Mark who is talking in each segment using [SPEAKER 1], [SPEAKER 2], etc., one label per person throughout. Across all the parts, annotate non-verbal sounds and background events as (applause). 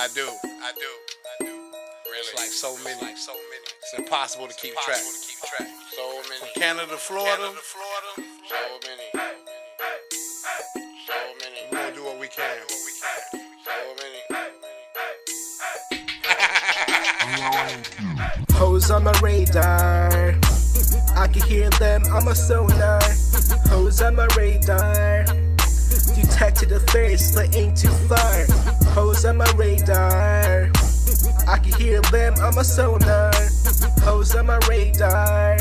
[SPEAKER 1] I do. I do. I do. Really. It's like so many. Like so many. It's impossible to keep track.
[SPEAKER 2] To keep track.
[SPEAKER 1] So many. From Canada, Florida.
[SPEAKER 2] Canada, Florida. So many. So many.
[SPEAKER 1] We're gonna do what we can.
[SPEAKER 2] So many.
[SPEAKER 3] Hoes on my radar. I can hear them on my sonar. Hoes on my radar. Detected the face, but ain't too far. Hoes on my radar. I can hear them on my sonar. Hoes on my radar.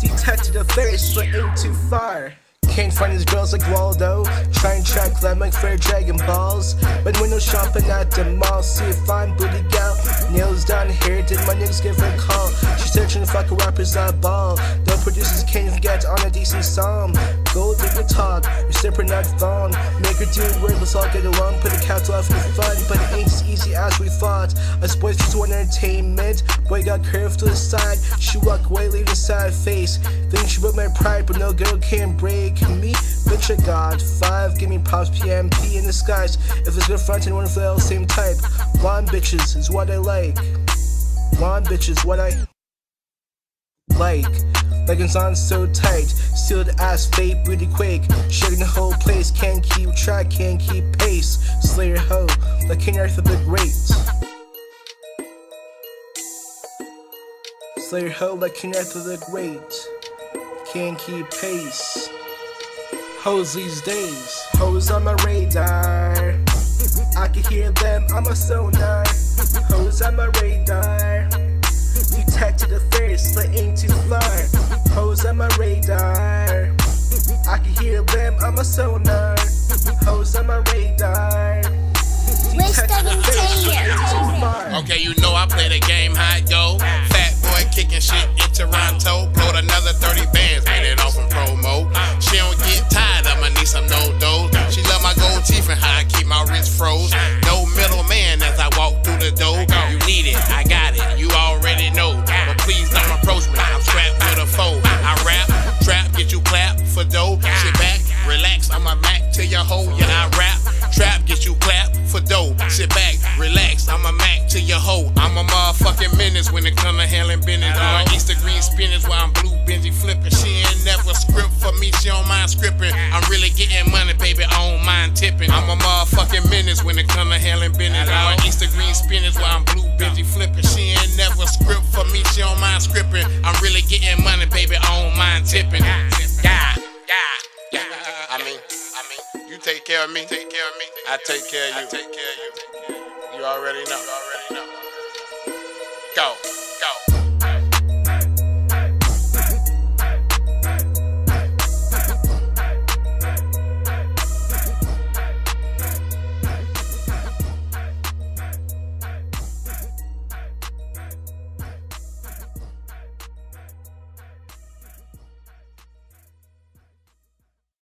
[SPEAKER 3] Detected the face, but ain't too far. Can't find these girls like Waldo. Try and track them like fair Dragon Balls. But window shopping at the mall. See a fine booty gal. Nails down here. Did my niggas give her a call? She's searching for fucking rappers that ball. The producers can't even get on a decent song. Go digger talk. You're sipping that phone. Make her do it weird. Let's all get along. Put a cat off for fun. But it ain't as easy as we thought. Us boys just want entertainment. Boy got curved to the side. She walk away, leaving a sad face. Think she broke my pride, but no girl can break me. Bitch, I got five. Give me props, PMP in the skies. If it's good front and one the same type. Blonde bitches is what I like. Blonde bitches, what I like. Leggings on so tight, sealed ass fade booty quake. Shaking the whole place, can't keep track, can't keep pace. Slayer hoe, like King Arthur the Great. Slayer hoe like King Arthur the Great. Can't keep pace. Hoes these days, hoes on my radar. (laughs) I can hear them on my sonar. Hoes on my radar. Hear them on my sonar. Hoes on my radar. Detected the face, but ain't too far.
[SPEAKER 2] Okay, you know I play the game how it go. Fat boy kicking shit in Toronto. Blowed another 30 bands, made it off from promo. She don't get tired of my need some no dough. She love my gold teeth and how I keep my wrist froze. Yeah, I rap, trap, get you clap for dough. Sit back, relax, I'm a Mac to your hoe. I'm a motherfucking menace when it come to handling business. On Easter green spinach while I'm blue Benji flipping. She ain't never script for me, she don't mind scripting. I'm really getting money, baby, I don't mind tipping. I'm a motherfucking menace when it come to handling business. On Easter green spinach while I'm blue Benji flipping. She ain't never script for me, she don't mind scripting. I'm really getting money, baby, I don't mind tipping. Care of me. Take care of me. I take care of you. I take care of you. You already know.